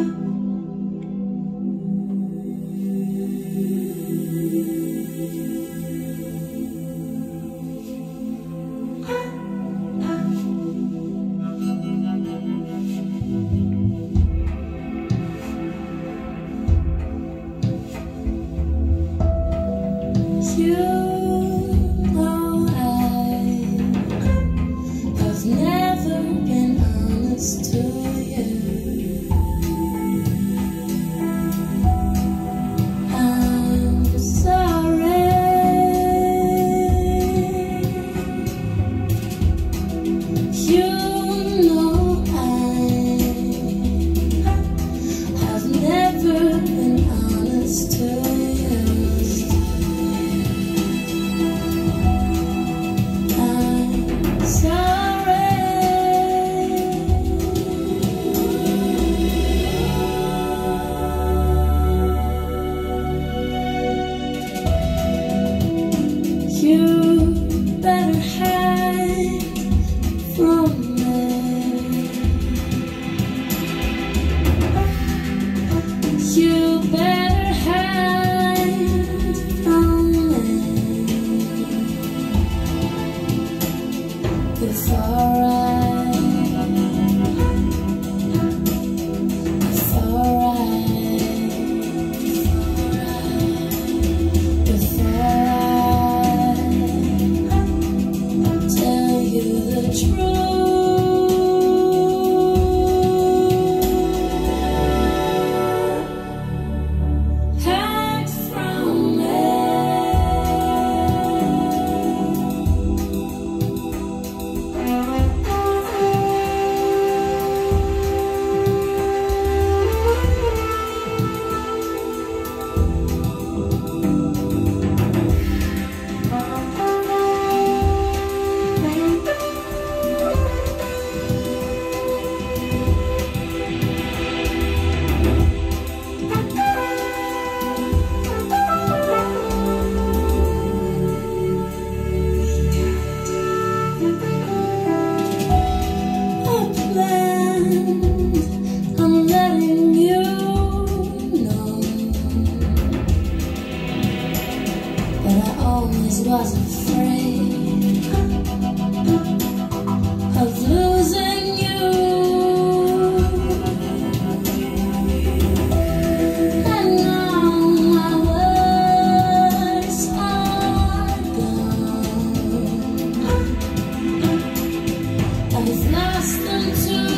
Oh. You better hide from me. You better hide from me. Before was afraid of losing you. And now my words are gone. I've lost them too.